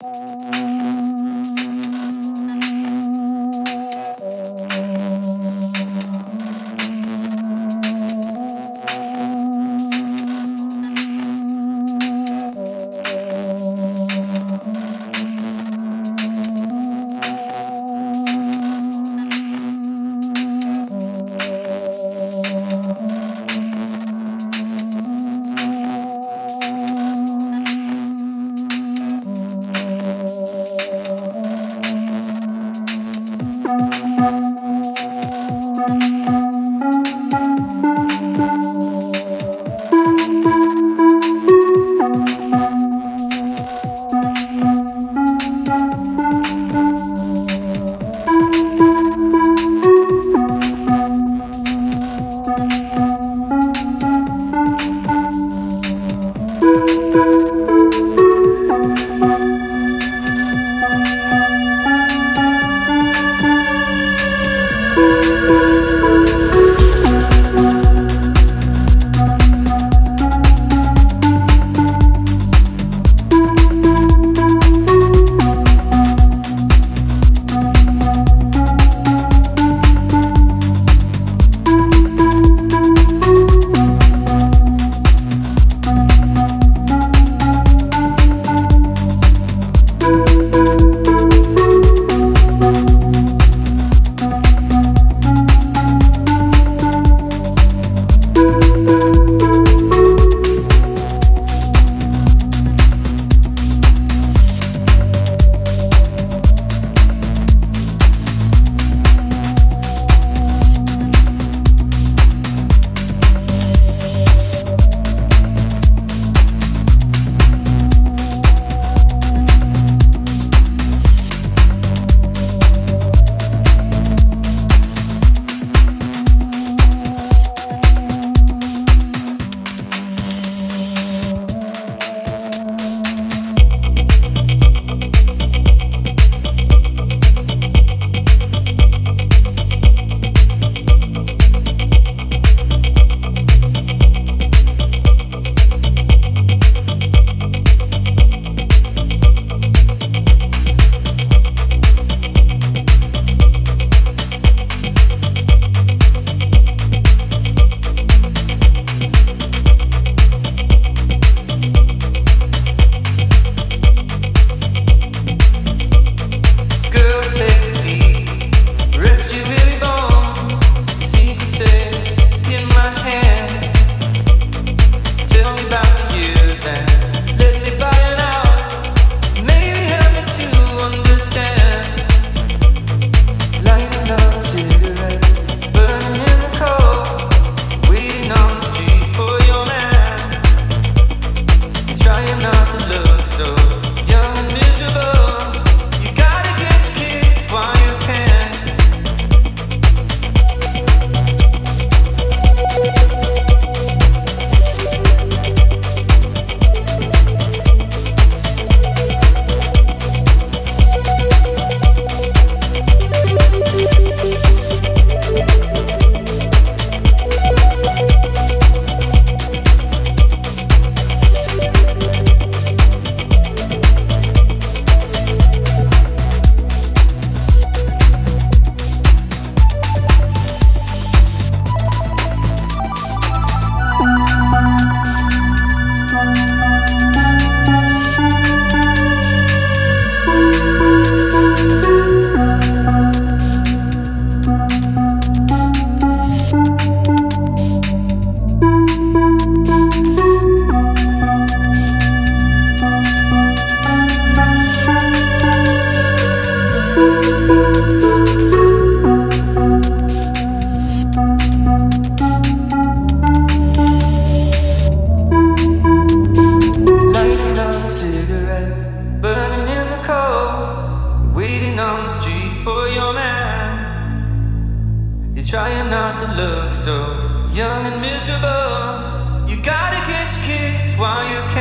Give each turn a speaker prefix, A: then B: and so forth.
A: Música look so young and miserable. You gotta catch kids while you can.